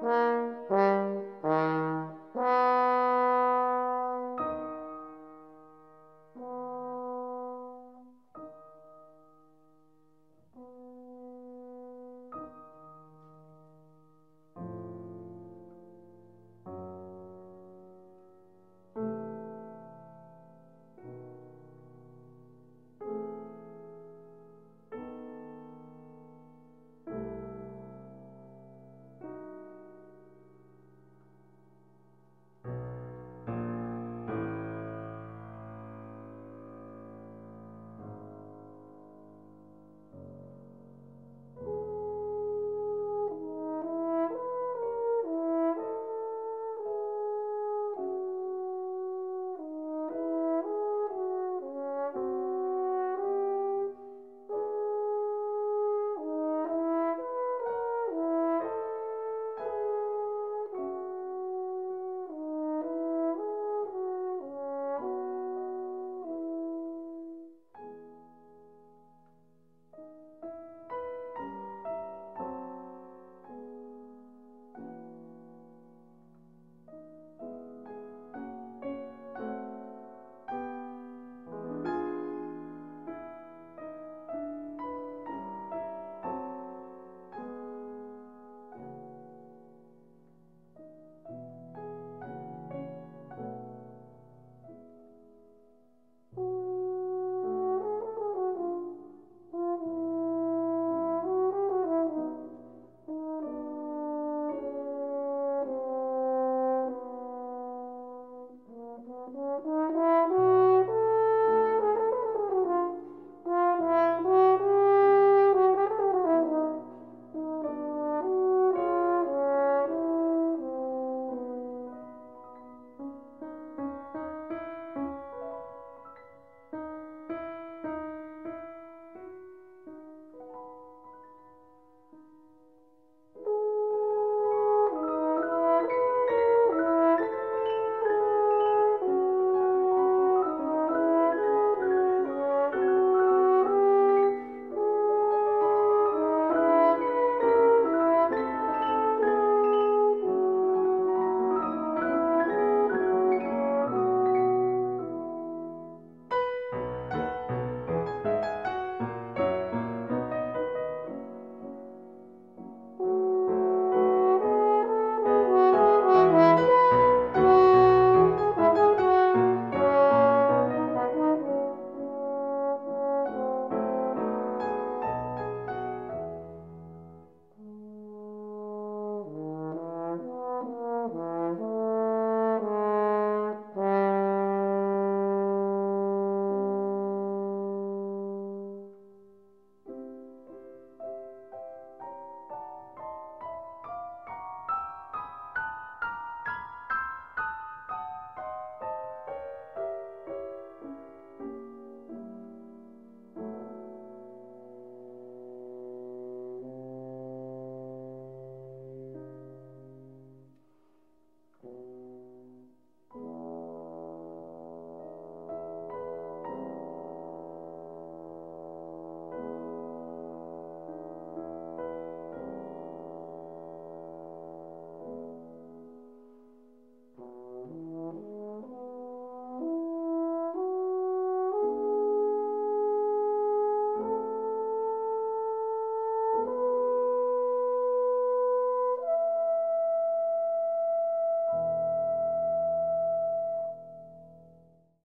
Música